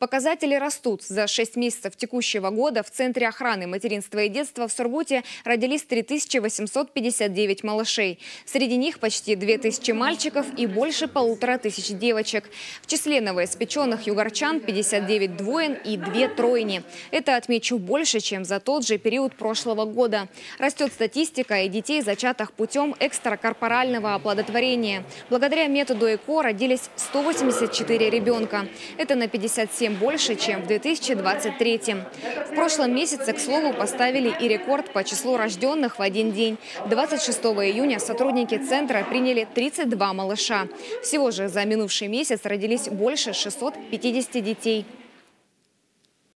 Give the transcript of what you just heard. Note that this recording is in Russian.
Показатели растут. За 6 месяцев текущего года в Центре охраны материнства и детства в Сургуте родились 3859 малышей. Среди них почти 2000 мальчиков и больше полутора тысяч девочек. В числе новоиспеченных югорчан 59 двоен и 2 тройни. Это, отмечу, больше, чем за тот же период прошлого года. Растет статистика и детей, зачатых путем экстракорпорального оплодотворения. Благодаря методу ЭКО родились 184 ребенка. Это на 57 больше, чем в 2023. В прошлом месяце, к слову, поставили и рекорд по числу рожденных в один день. 26 июня сотрудники центра приняли 32 малыша. Всего же за минувший месяц родились больше 650 детей.